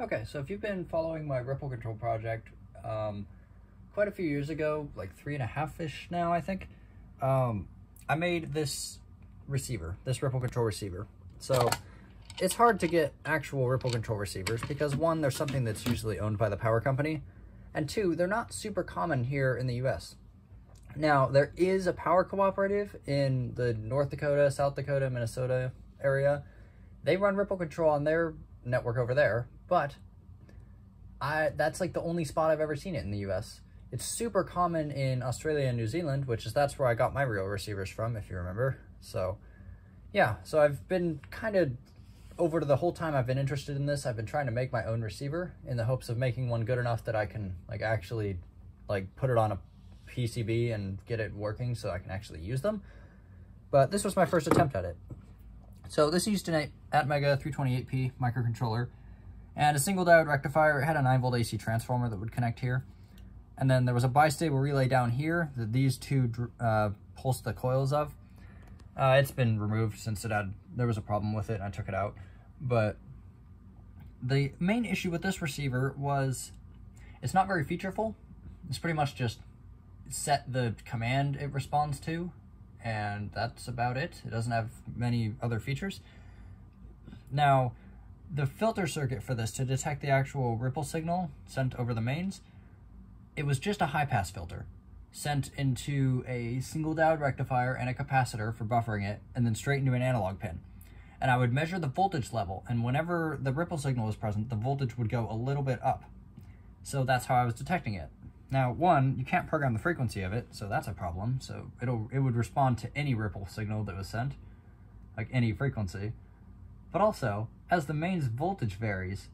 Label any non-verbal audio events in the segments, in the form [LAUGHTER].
Okay, so if you've been following my ripple control project, um, quite a few years ago, like three and a half-ish now, I think, um, I made this receiver, this ripple control receiver. So it's hard to get actual ripple control receivers because one, there's something that's usually owned by the power company, and two, they're not super common here in the US. Now, there is a power cooperative in the North Dakota, South Dakota, Minnesota area. They run ripple control on their network over there, but I that's like the only spot I've ever seen it in the US. It's super common in Australia and New Zealand, which is that's where I got my real receivers from, if you remember. So, yeah, so I've been kind of over to the whole time I've been interested in this, I've been trying to make my own receiver in the hopes of making one good enough that I can like actually like put it on a PCB and get it working so I can actually use them. But this was my first attempt at it. So this used an Atmega 328P microcontroller and a single diode rectifier. It had a 9 volt AC transformer that would connect here. And then there was a bistable relay down here that these two uh, pulse the coils of. Uh, it's been removed since it had there was a problem with it and I took it out. But the main issue with this receiver was it's not very featureful. It's pretty much just set the command it responds to and that's about it. It doesn't have many other features. Now, the filter circuit for this to detect the actual ripple signal sent over the mains, it was just a high pass filter sent into a single diode rectifier and a capacitor for buffering it, and then straight into an analog pin. And I would measure the voltage level, and whenever the ripple signal was present, the voltage would go a little bit up. So that's how I was detecting it. Now, one, you can't program the frequency of it, so that's a problem. So it'll it would respond to any ripple signal that was sent, like any frequency. But also, as the mains voltage varies,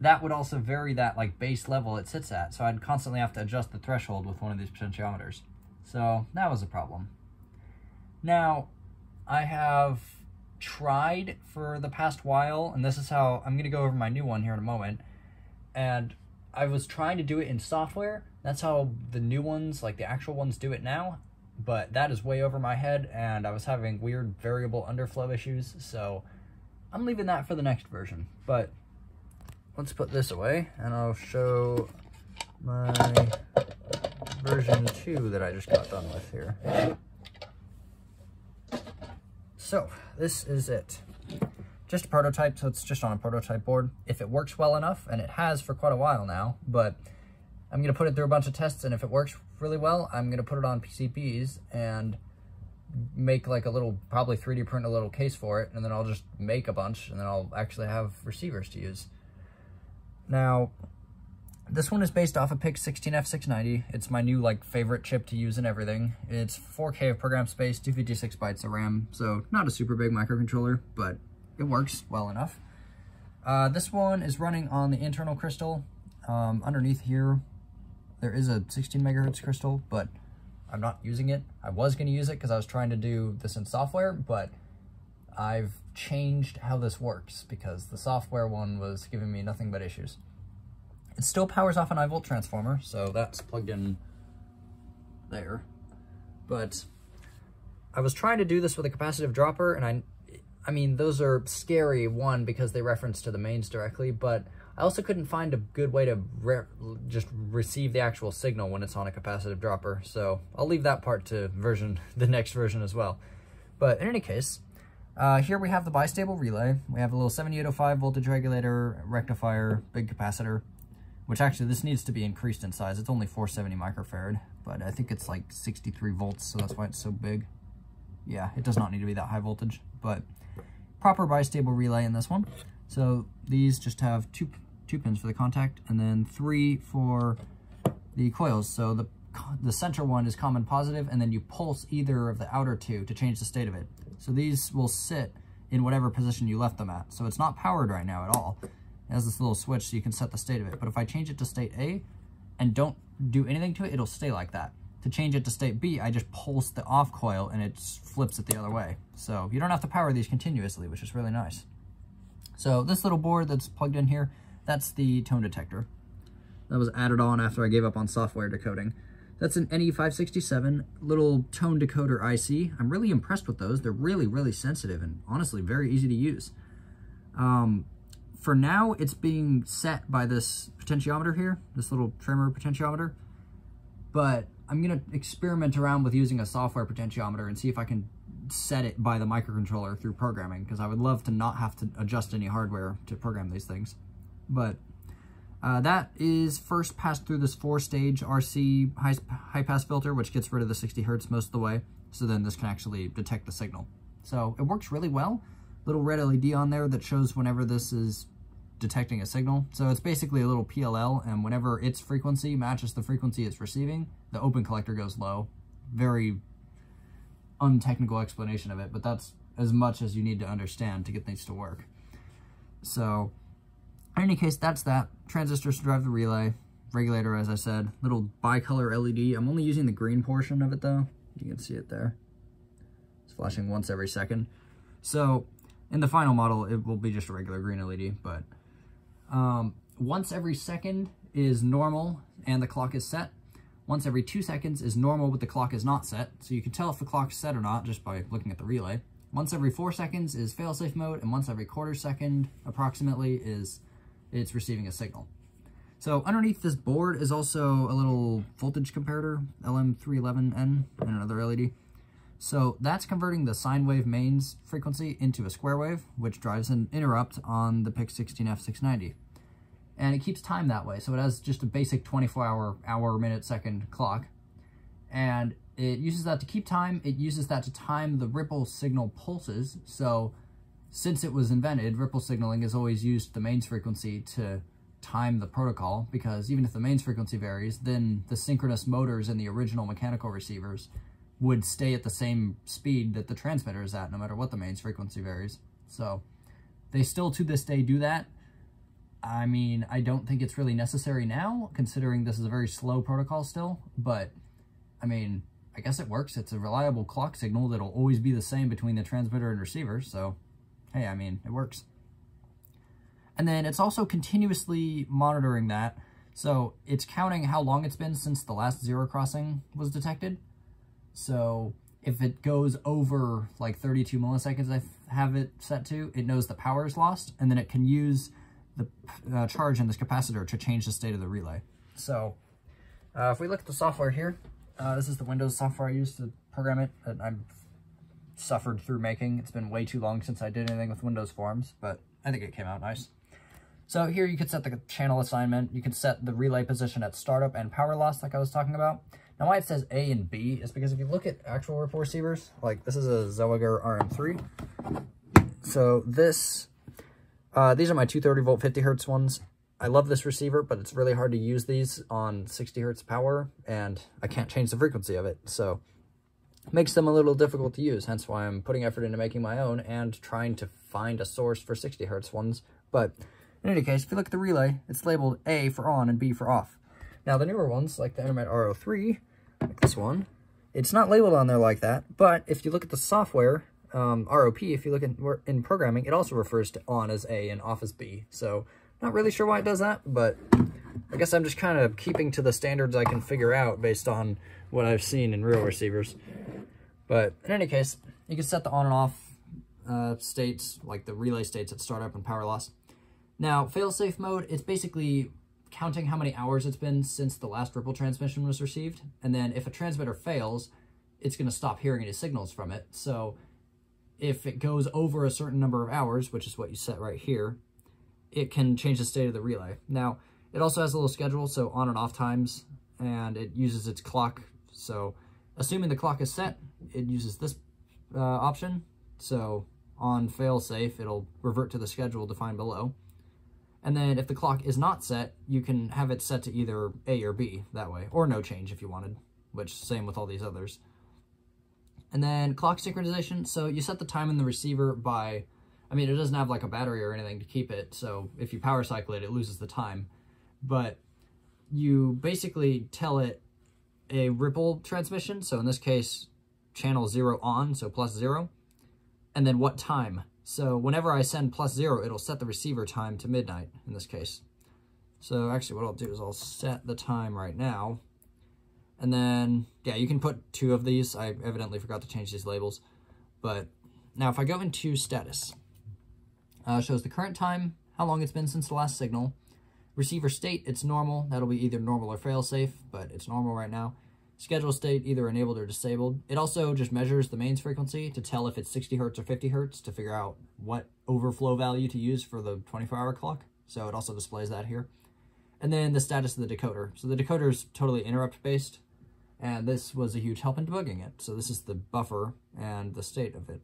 that would also vary that like base level it sits at. So I'd constantly have to adjust the threshold with one of these potentiometers. So that was a problem. Now, I have tried for the past while, and this is how I'm going to go over my new one here in a moment. And I was trying to do it in software. That's how the new ones, like the actual ones, do it now. But that is way over my head, and I was having weird variable underflow issues, so I'm leaving that for the next version. But let's put this away, and I'll show my version 2 that I just got done with here. So, this is it just a prototype, so it's just on a prototype board. If it works well enough, and it has for quite a while now, but I'm gonna put it through a bunch of tests, and if it works really well, I'm gonna put it on PCBs and make like a little, probably 3D print a little case for it, and then I'll just make a bunch, and then I'll actually have receivers to use. Now, this one is based off a PIC 16F690. It's my new like favorite chip to use in everything. It's 4K of program space, 256 bytes of RAM, so not a super big microcontroller, but it works well enough. Uh, this one is running on the internal crystal. Um, underneath here, there is a 16 megahertz crystal, but I'm not using it. I was going to use it because I was trying to do this in software, but I've changed how this works because the software one was giving me nothing but issues. It still powers off an 9 volt transformer, so that's plugged in there. But I was trying to do this with a capacitive dropper, and I I mean, those are scary, one, because they reference to the mains directly, but I also couldn't find a good way to re just receive the actual signal when it's on a capacitive dropper, so I'll leave that part to version [LAUGHS] the next version as well. But in any case, uh, here we have the bistable relay. We have a little 7805 voltage regulator, rectifier, big capacitor, which actually this needs to be increased in size. It's only 470 microfarad, but I think it's like 63 volts, so that's why it's so big. Yeah, it does not need to be that high voltage, but proper bistable relay in this one. So these just have two, two pins for the contact and then three for the coils. So the, the center one is common positive and then you pulse either of the outer two to change the state of it. So these will sit in whatever position you left them at. So it's not powered right now at all. It has this little switch so you can set the state of it. But if I change it to state A and don't do anything to it, it'll stay like that. To change it to state B, I just pulse the off coil and it flips it the other way. So you don't have to power these continuously, which is really nice. So this little board that's plugged in here, that's the tone detector. That was added on after I gave up on software decoding. That's an NE567 little tone decoder IC. I'm really impressed with those. They're really, really sensitive and honestly very easy to use. Um, for now, it's being set by this potentiometer here, this little trimmer potentiometer. But I'm going to experiment around with using a software potentiometer and see if I can set it by the microcontroller through programming, because I would love to not have to adjust any hardware to program these things. But uh, that is first passed through this four-stage RC high-pass filter, which gets rid of the 60 hertz most of the way. So then this can actually detect the signal. So it works really well. Little red LED on there that shows whenever this is detecting a signal. So it's basically a little PLL, and whenever its frequency matches the frequency it's receiving, the open collector goes low. Very untechnical explanation of it, but that's as much as you need to understand to get things to work. So, in any case, that's that. Transistors to drive the relay. Regulator, as I said. Little bicolor LED. I'm only using the green portion of it, though. You can see it there. It's flashing once every second. So, in the final model, it will be just a regular green LED, but um, once every second is normal and the clock is set. Once every two seconds is normal but the clock is not set. So you can tell if the clock is set or not just by looking at the relay. Once every four seconds is failsafe mode, and once every quarter second, approximately, is it's receiving a signal. So underneath this board is also a little voltage comparator, LM311N, and another LED. So that's converting the sine wave mains frequency into a square wave, which drives an interrupt on the PIC16F690 and it keeps time that way. So it has just a basic 24 hour, hour, minute, second clock. And it uses that to keep time. It uses that to time the ripple signal pulses. So since it was invented, ripple signaling has always used the mains frequency to time the protocol because even if the mains frequency varies, then the synchronous motors in the original mechanical receivers would stay at the same speed that the transmitter is at no matter what the mains frequency varies. So they still to this day do that. I mean, I don't think it's really necessary now, considering this is a very slow protocol still, but, I mean, I guess it works. It's a reliable clock signal that'll always be the same between the transmitter and receiver, so, hey, I mean, it works. And then it's also continuously monitoring that, so it's counting how long it's been since the last zero crossing was detected. So if it goes over like 32 milliseconds I have it set to, it knows the power is lost, and then it can use the uh, charge in this capacitor to change the state of the relay. So uh, if we look at the software here, uh, this is the Windows software I use to program it I've suffered through making. It's been way too long since I did anything with Windows Forms, but I think it came out nice. So here you can set the channel assignment. You can set the relay position at startup and power loss like I was talking about. Now why it says A and B is because if you look at actual ripple receivers, like this is a Zoeger RM3. So this uh, these are my 230 volt 50 hertz ones. I love this receiver, but it's really hard to use these on 60 hertz power, and I can't change the frequency of it, so makes them a little difficult to use, hence why I'm putting effort into making my own and trying to find a source for 60 hertz ones. But in any case, if you look at the relay, it's labeled A for on and B for off. Now, the newer ones, like the Enermet R03, like this one, it's not labeled on there like that, but if you look at the software, um, ROP, if you look in, in programming, it also refers to on as A and off as B. So not really sure why it does that, but I guess I'm just kind of keeping to the standards I can figure out based on what I've seen in real receivers. But in any case, you can set the on and off uh, states, like the relay states at startup and power loss. Now, failsafe mode, it's basically counting how many hours it's been since the last ripple transmission was received. And then if a transmitter fails, it's going to stop hearing any signals from it. So if it goes over a certain number of hours, which is what you set right here, it can change the state of the relay. Now, it also has a little schedule, so on and off times, and it uses its clock. So assuming the clock is set, it uses this uh, option. So on fail safe, it'll revert to the schedule defined below. And then if the clock is not set, you can have it set to either A or B that way, or no change if you wanted, which same with all these others. And then clock synchronization, so you set the time in the receiver by, I mean, it doesn't have like a battery or anything to keep it, so if you power cycle it, it loses the time. But you basically tell it a ripple transmission, so in this case, channel zero on, so plus zero, and then what time. So whenever I send plus zero, it'll set the receiver time to midnight in this case. So actually what I'll do is I'll set the time right now. And then, yeah, you can put two of these. I evidently forgot to change these labels. But now if I go into status, uh, shows the current time how long it's been since the last signal. Receiver state, it's normal. That'll be either normal or failsafe, but it's normal right now. Schedule state, either enabled or disabled. It also just measures the mains frequency to tell if it's 60 hertz or 50 hertz to figure out what overflow value to use for the 24-hour clock. So it also displays that here. And then the status of the decoder. So the decoder is totally interrupt-based, and this was a huge help in debugging it. So this is the buffer and the state of it.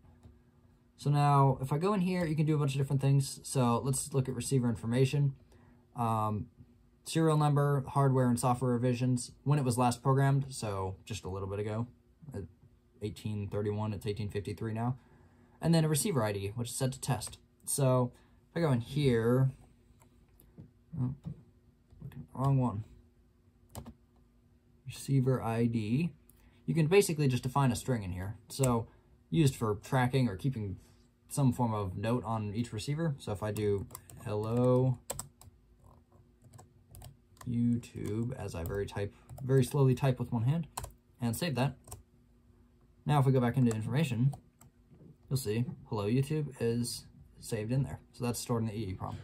So now, if I go in here, you can do a bunch of different things. So let's look at receiver information. Um, serial number, hardware and software revisions, when it was last programmed, so just a little bit ago, 1831, it's 1853 now. And then a receiver ID, which is set to test. So if I go in here, oh, wrong one, receiver ID, you can basically just define a string in here. So used for tracking or keeping some form of note on each receiver. So if I do hello YouTube as I very type, very slowly type with one hand and save that. Now if we go back into information, you'll see hello YouTube is saved in there. So that's stored in the EEPROM.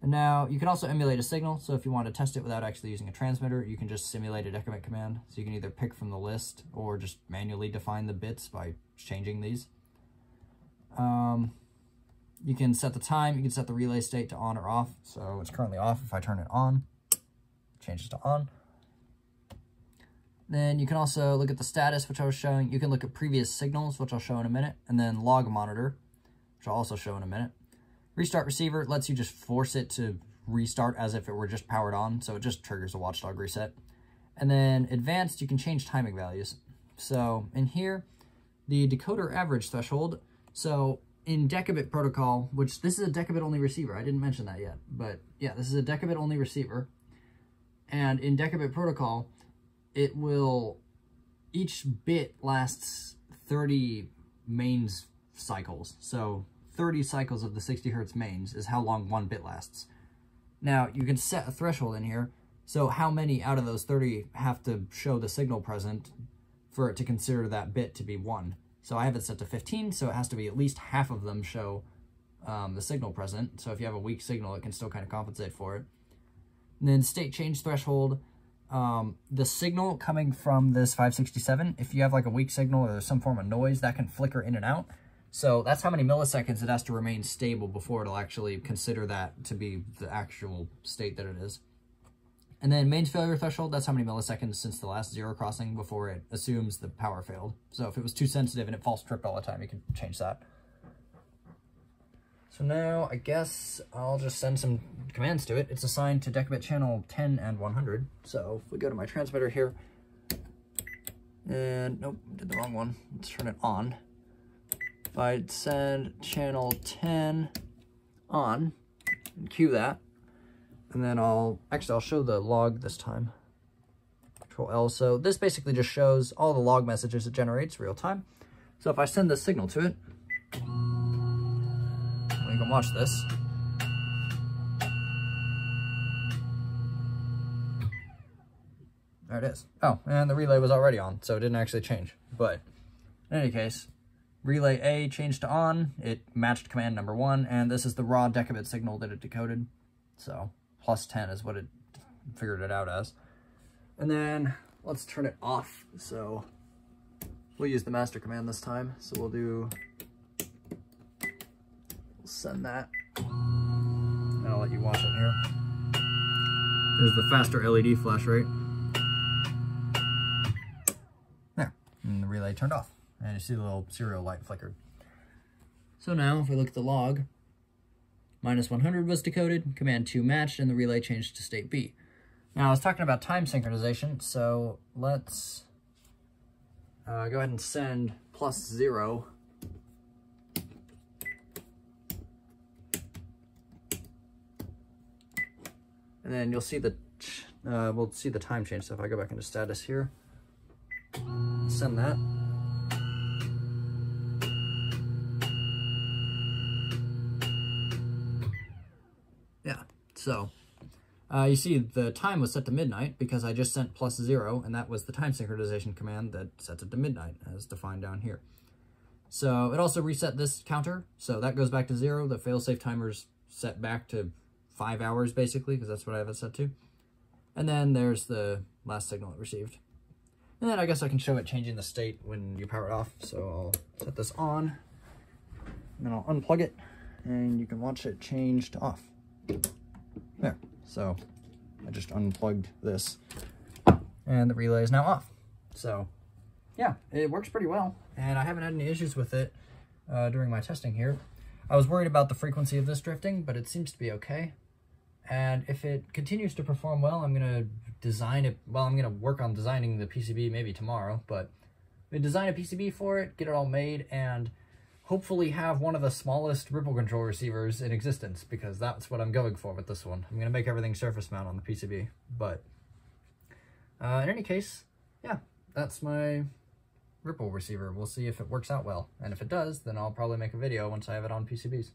And now you can also emulate a signal. So if you want to test it without actually using a transmitter, you can just simulate a decrement command. So you can either pick from the list or just manually define the bits by changing these. Um, you can set the time, you can set the relay state to on or off. So it's currently off. If I turn it on, changes to on. Then you can also look at the status, which I was showing. You can look at previous signals, which I'll show in a minute, and then log monitor, which I'll also show in a minute. Restart receiver lets you just force it to restart as if it were just powered on, so it just triggers a watchdog reset. And then advanced, you can change timing values. So in here, the decoder average threshold. So in decabit protocol, which this is a decabit only receiver. I didn't mention that yet, but yeah, this is a decabit only receiver. And in decabit protocol, it will, each bit lasts 30 mains cycles. So 30 cycles of the 60 hertz mains is how long one bit lasts. Now, you can set a threshold in here, so how many out of those 30 have to show the signal present for it to consider that bit to be 1. So I have it set to 15, so it has to be at least half of them show um, the signal present. So if you have a weak signal, it can still kind of compensate for it. And then state change threshold, um, the signal coming from this 567, if you have like a weak signal or there's some form of noise, that can flicker in and out. So that's how many milliseconds it has to remain stable before it'll actually consider that to be the actual state that it is. And then mains failure threshold, that's how many milliseconds since the last zero crossing before it assumes the power failed. So if it was too sensitive and it false tripped all the time, you can change that. So now I guess I'll just send some commands to it. It's assigned to decabit channel 10 and 100. So if we go to my transmitter here, and nope, did the wrong one. Let's turn it on. If I send channel 10 on and cue that, and then I'll, actually I'll show the log this time. Control L. So this basically just shows all the log messages it generates real time. So if I send this signal to it, can watch this. There it is. Oh, and the relay was already on, so it didn't actually change. But in any case, relay A changed to on, it matched command number one, and this is the raw decabit signal that it decoded. So plus 10 is what it figured it out as. And then let's turn it off. So we'll use the master command this time. So we'll do, send that. And I'll let you watch it here. There's the faster LED flash rate. There, and the relay turned off. And you see the little serial light flickered. So now if we look at the log, Minus 100 was decoded, command 2 matched, and the relay changed to state B. Now, I was talking about time synchronization, so let's uh, go ahead and send plus 0. And then you'll see the, uh, we'll see the time change. So if I go back into status here, send that. Yeah, so uh, you see the time was set to midnight because I just sent plus zero, and that was the time synchronization command that sets it to midnight as defined down here. So it also reset this counter, so that goes back to zero. The failsafe timer's set back to five hours basically, because that's what I have it set to. And then there's the last signal it received. And then I guess I can show it changing the state when you power it off. So I'll set this on, and then I'll unplug it, and you can watch it change to off. There, so I just unplugged this, and the relay is now off. So yeah, it works pretty well, and I haven't had any issues with it uh, during my testing here. I was worried about the frequency of this drifting, but it seems to be okay. And if it continues to perform well, I'm going to design it. Well, I'm going to work on designing the PCB maybe tomorrow, but we design a PCB for it, get it all made, and hopefully have one of the smallest ripple control receivers in existence, because that's what I'm going for with this one. I'm going to make everything surface mount on the PCB. But uh, in any case, yeah, that's my ripple receiver. We'll see if it works out well. And if it does, then I'll probably make a video once I have it on PCBs.